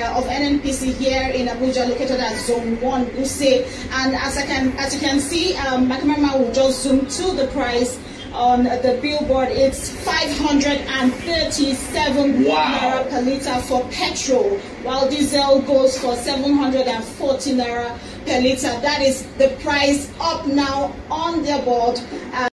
uh, of NNPC here in Abuja, located at Zone 1, Wuse. And as I can, as you can see, um, my camera will just zoom to the price on the billboard. It's 537 Wow. naira per liter for petrol, while diesel goes for 740 naira per liter. That is the price up now on the board. Uh,